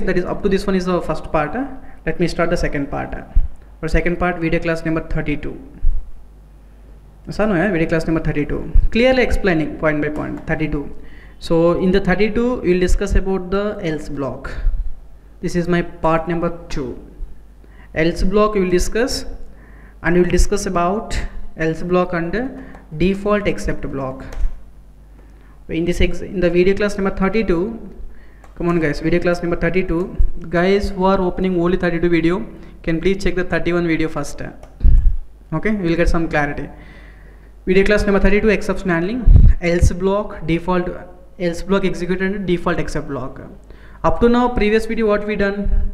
that is up to this one is the first part uh, let me start the second part uh. for second part video class number 32 so no, yeah, video class number 32 clearly explaining point by point 32 so in the 32 we'll discuss about the else block. This is my part number 2 else block we will discuss and we will discuss about else block and default except block. In this in the video class number 32 come on guys. Video class number 32 guys who are opening only 32 video can please check the 31 video first. Okay? We will get some clarity. Video class number 32 exception handling else block default else block executed and default except block. Up to now previous video what we done?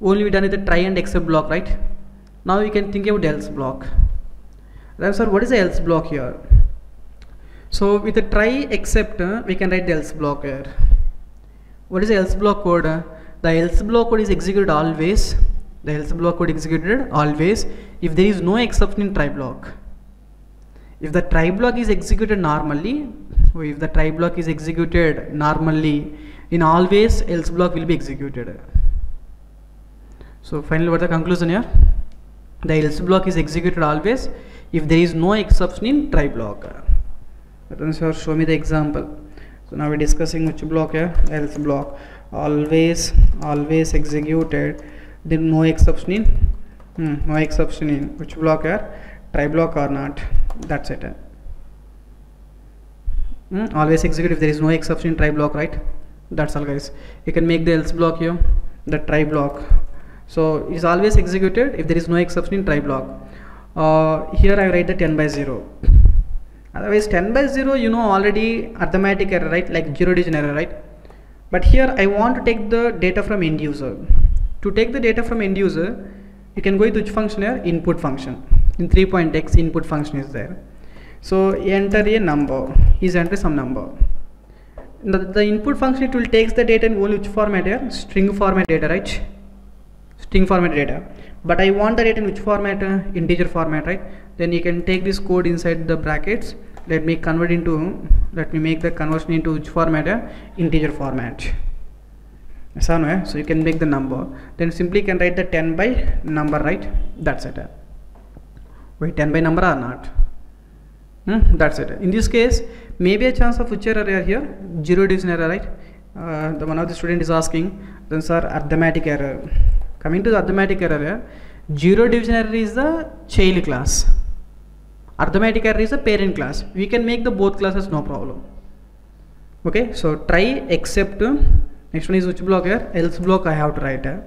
Only we done with the try and except block right? Now we can think about else block. Then sir what is the else block here? So with the try except uh, we can write the else block here what is the else block code? The else block code is executed always. The else block code executed always if there is no exception in try block. If the try block is executed normally or if the try block is executed normally in always else block will be executed. So finally what the conclusion here? The else block is executed always if there is no exception in try block. Then sir show me the example so now we're discussing which block here. Else block. Always always executed. Then no exception in hmm, no exception in which block here? Try block or not? That's it. Hmm, always execute if there is no exception in try block right? That's all guys. You can make the else block here the try block. So it's always executed. If there is no exception in try block. Uh, here I write the 10 by 0 otherwise 10 by 0 you know already arithmetic error right? Like zero division error right? But here I want to take the data from end user. To take the data from end user you can go with which function here? Input function. In 3.x input function is there. So enter a number. Is enter some number. The, the input function it will takes the data in which format here? String format data right? String format data. But I want the data in which format? Uh, integer format right? Then you can take this code inside the brackets let me convert into let me make the conversion into which format? Uh, integer format. So, you can make the number. Then simply can write the 10 by number right? That's it. Wait 10 by number or not? Hmm? that's it. In this case maybe a chance of which error here? Zero division error right? Uh, the one of the student is asking then sir arithmetic error. Coming to the arithmetic error zero division error is the child class arithmetic error is the parent class. We can make the both classes no problem. Okay so try except next one is which block here? Else block i have to write uh,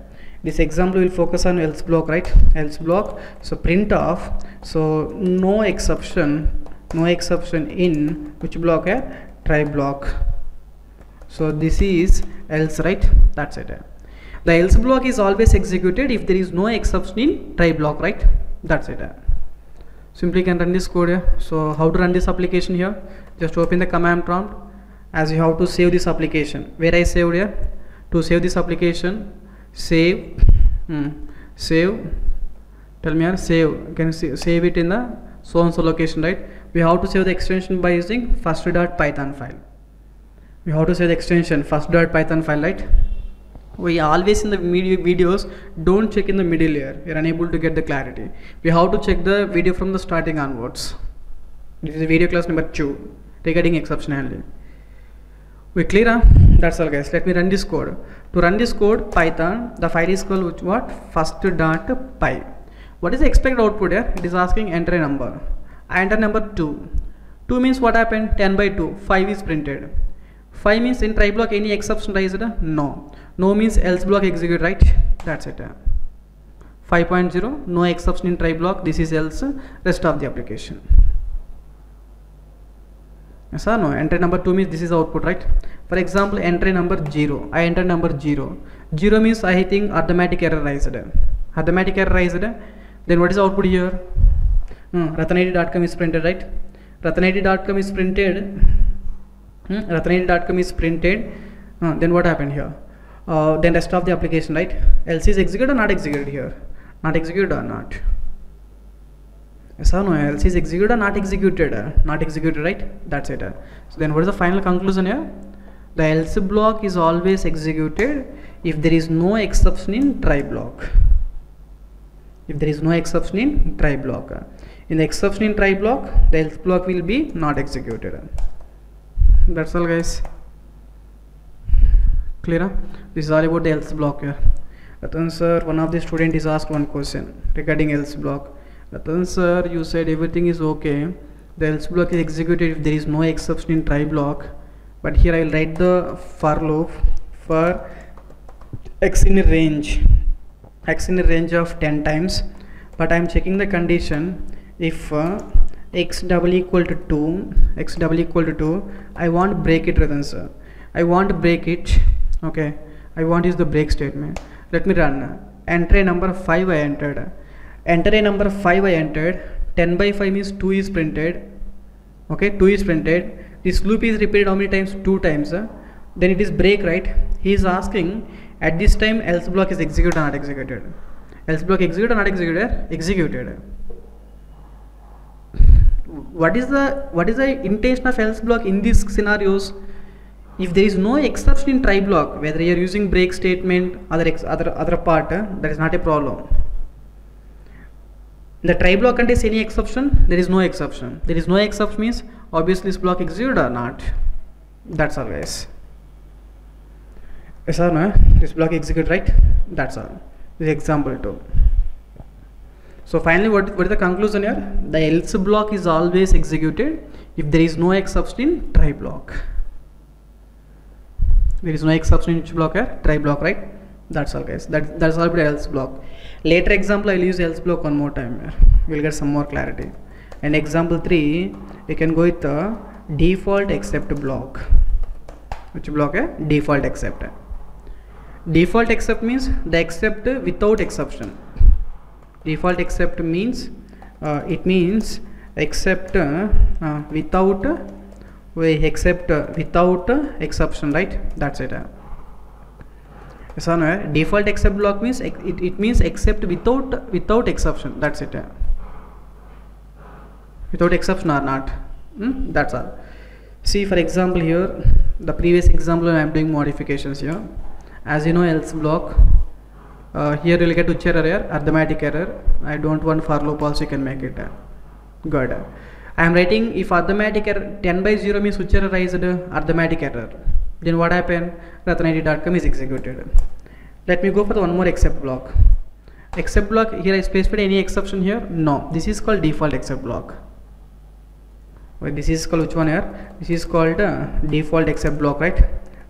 this example will focus on else block right? Else block. So print off. So no exception no exception in which block here try block. So this is else right? That's it eh? the else block is always executed if there is no exception in try block right? That's it simply can run this code here. So how to run this application here? Just open the command prompt as you have to save this application. Where I saved here? To save this application save hmm, save tell me here save. Can save it in the so and so location right? We have to save the extension by using first.python file. We have to save the extension first.python file right we always in the videos don't check in the middle here you're unable to get the clarity. We have to check the video from the starting onwards. This is video class number two regarding exception handling we clear huh? that's all guys. Let me run this code. To run this code python the file is called which what? First dot py. What is the expected output here? It is asking enter a number. I enter number 2 2 means what happened? 10 by 2 5 is printed. 5 means in try block any exception raised? No no means else block execute right? That's it. 5.0 no exception in try block. This is else rest of the application. Yes or no. Entry number 2 means this is output right? For example entry number 0 I enter number 0 0 means I think arithmetic error raised. Arithmetic error raised. Then what is output here? Hmm, is printed right? Ratanit.com is printed. Hmm, is printed. Uh, then what happened here uh, then rest of the application right? Else is executed or not executed here? Not executed or not? Or no? Else is executed or not executed? Not executed right? That's it. So then what is the final conclusion here? The else block is always executed if there is no exception in try block. If there is no exception in try block. In the exception in try block the else block will be not executed. That's all guys clear this is all about the else block here. Ratan sir one of the student is asked one question regarding else block. Ratan sir you said everything is okay. The else block is executed if there is no exception in try block. But here I will write the for loop for x in a range. X in a range of 10 times. But I am checking the condition. If uh, x double equal to 2 x double equal to 2 I want break it Ratan sir. I want to break it okay? I want use the break statement. Let me run. Enter a number 5 I entered. Enter a number 5 I entered. 10 by 5 means 2 is printed. Okay? 2 is printed. This loop is repeated how many times? 2 times. Then it is break right? He is asking at this time else block is executed or not executed? Else block executed or not executed? Executed. What is the what is the intention of else block in these scenarios if there is no exception in try block whether you are using break statement other other other part uh, that is not a problem. The try block contains any exception there is no exception. There is no exception means obviously this block executed or not. That's all guys. Yes or no? This block execute right? That's all. This is example 2 so finally what, what is the conclusion here? The else block is always executed if there is no exception in try block there is no exception in which block here try block right? That's all guys. That that's all about else block. Later example i'll use else block one more time. Here we'll get some more clarity. And example 3 we can go with the default except block. Which block है default except. Default except means the except without exception default except means uh, it means except uh, uh, without we accept uh, without uh, exception right? That's it uh. so no, default except block means it, it means except without without exception. That's it uh. without exception or not. Hmm? that's all. See for example here the previous example I am doing modifications here. As you know else block uh, here you will get which error here? Arithmetic error. I don't want for loop also you can make it uh, good I am writing if arithmetic error 10 by 0 means which error raised arithmetic error? Then what happened ratanit.com is executed. Let me go for the one more except block. Except block here I specified any exception here? No. This is called default except block. Well, this is called which one here? This is called uh, default except block right?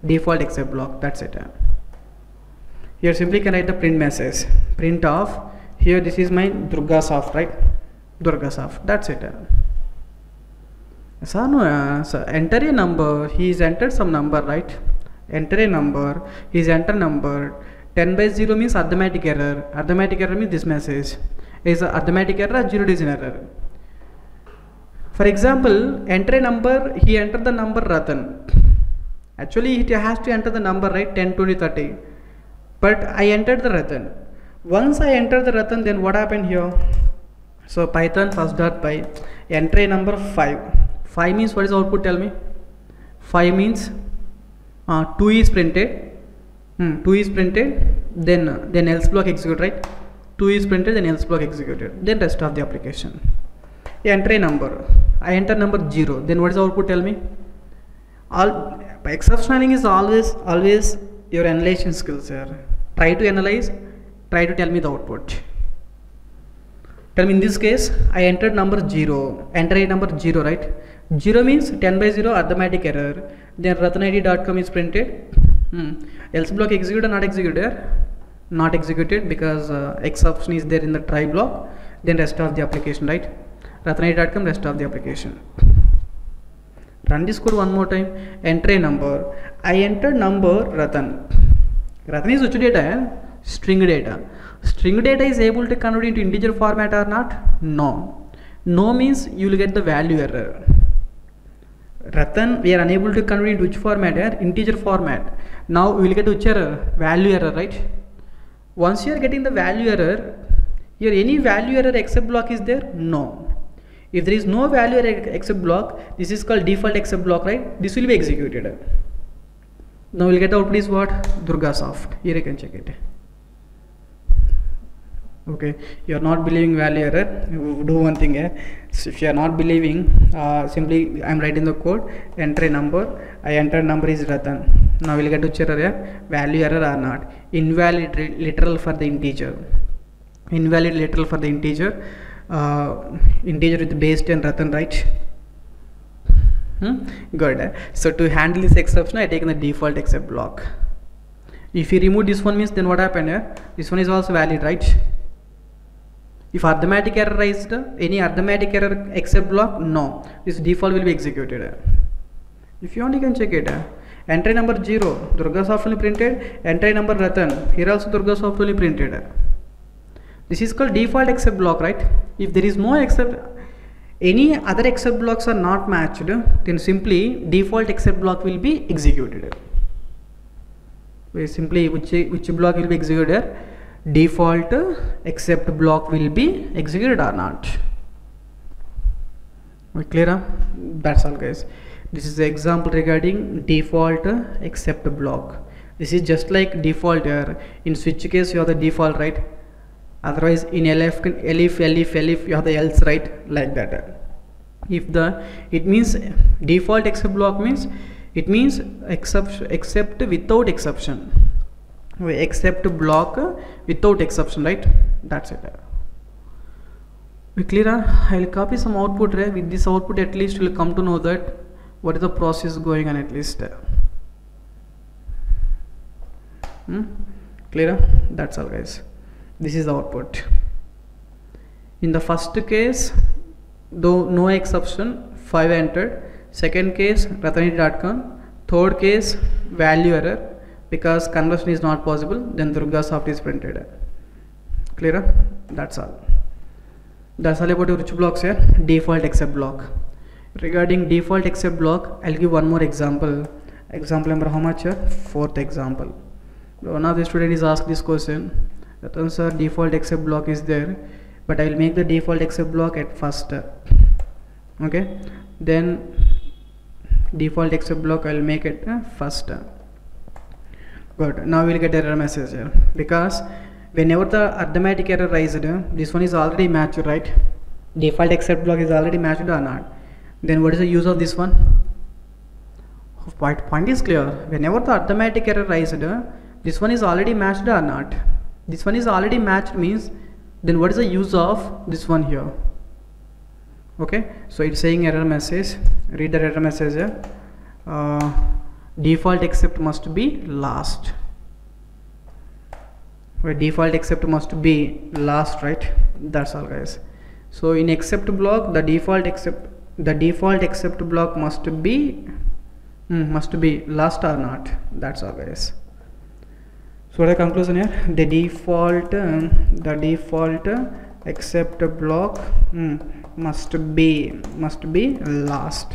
Default except block that's it. Here simply can write the print message. Print of here this is my durga soft right? Durga soft that's it uh. so, no, uh, enter a number. He is entered some number right? Enter a number. He is enter number. 10 by 0 means arithmetic error. Arithmetic error means this message. Is arithmetic error or zero division error? For example enter a number. He entered the number Ratan. Actually it has to enter the number right? 10 20 30 but I entered the Ratan. Once I enter the Ratan then what happened here? So python first dot by. Enter a number 5 5 means what is output? Tell me. 5 means uh, 2 is printed. Hmm, 2 is printed then uh, then else block execute right? 2 is printed then else block executed. Then rest of the application. Enter a number. I enter number 0 then what is output? Tell me. All exceptionaling is always always your analyzation skills here try to analyze try to tell me the output. Tell me in this case I entered number 0 enter a number 0 right 0 means 10 by 0 arithmetic error. Then ratanit.com is printed. Hmm. else block executed not executed? Not executed because uh, exception is there in the try block. Then rest of the application right? Ratanit.com rest of the application. Run this code one more time. Enter a number. I enter number Ratan. Ratan is which data string data. String data is able to convert into integer format or not? No. No means you will get the value error Ratan we are unable to convert into which format here integer format now we will get which error value error right once you are getting the value error here any value error except block is there no if there is no value error except block this is called default except block right this will be executed now we'll get the output is what durga soft here you can check it okay you are not believing value error do one thing here so if you are not believing uh, simply i'm writing the code enter a number i enter number is ratan. Now we'll get to error here value error or not. Invalid literal for the integer. Invalid literal for the integer uh, integer with base 10 ratan right? Hmm? good. So to handle this exception i take the default except block. If you remove this one means then what happened? Here this one is also valid right if arithmetic error raised any arithmetic error except block no. This default will be executed. If you want can check it. Entry number 0 durga soft only printed. Entry number ratan here also durga soft only printed. This is called default except block right? If there is no except any other except blocks are not matched then simply default except block will be executed. Simply which which block will be executed default except block will be executed or not. We clear that's all guys. This is the example regarding default except block. This is just like default here. In switch case you have the default right? Otherwise in elif elif elif elif you have the else right? Like that. If the it means default except block means it means except except without exception we accept block without exception right? That's it. We clear i'll copy some output right? with this output at least we'll come to know that what is the process going on at least. Hmm? clear? That's all guys. This is the output. In the first case though no exception 5 entered. Second case ratanit.com third case value error because conversion is not possible then Durga soft is printed. Clear? That's all. That's all about your rich blocks here default except block. Regarding default except block I'll give one more example. Example number how much here fourth example. One of the student is asked this question. That answer default except block is there but I will make the default except block at first. Okay? Then default except block I will make it uh, first good. Now we'll get error message here. Because whenever the arithmetic error raised this one is already matched right? Default except block is already matched or not? Then what is the use of this one? Point, point is clear. Whenever the arithmetic error raised this one is already matched or not? This one is already matched means then what is the use of this one here? Okay. So it's saying error message read the error message here. Uh, default except must be last. Where default except must be last right? That's all guys. So in except block the default except the default except block must be hmm, must be last or not. That's all guys. So the conclusion here? The default uh, the default except block hmm, must be must be last.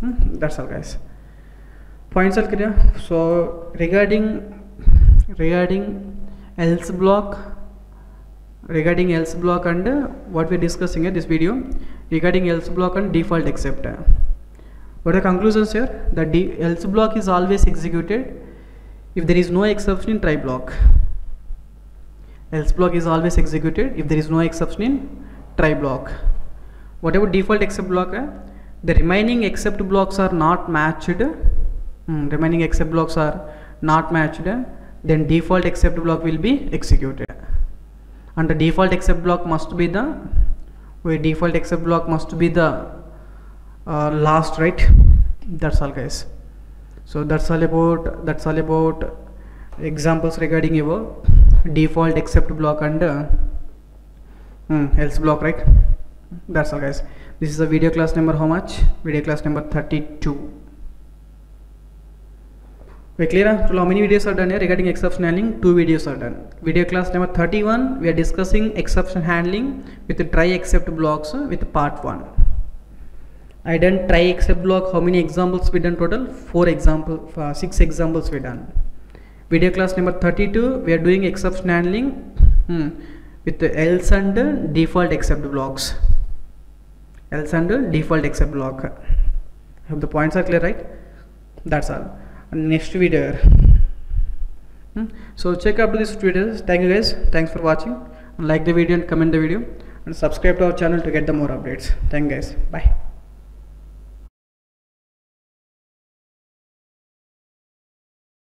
Hmm, that's all guys points are clear. So regarding regarding else block regarding else block and uh, what we're discussing in this video regarding else block and default except what are conclusions here? The else block is always executed if there is no exception in try block. Else block is always executed if there is no exception in try block. Whatever default except block? Uh, the remaining except blocks are not matched hmm, remaining except blocks are not matched then default except block will be executed. And the default except block must be the where default except block must be the uh, last right? That's all guys. So that's all about that's all about examples regarding your default except block and uh, hmm, else block right? That's all guys. This is the video class number how much? Video class number 32 we clear so how many videos are done here regarding exception handling? Two videos are done. Video class number 31 we are discussing exception handling with the try except blocks with part 1 I done try except block how many examples we done total? Four example uh, six examples we done. Video class number 32 we are doing exception handling hmm, with the else and default except blocks. Else and default except block. Hope the points are clear right? That's all next video. Hmm? so check out these videos thank you guys. Thanks for watching. Like the video and comment the video. And subscribe to our channel to get the more updates. Thank you guys. Bye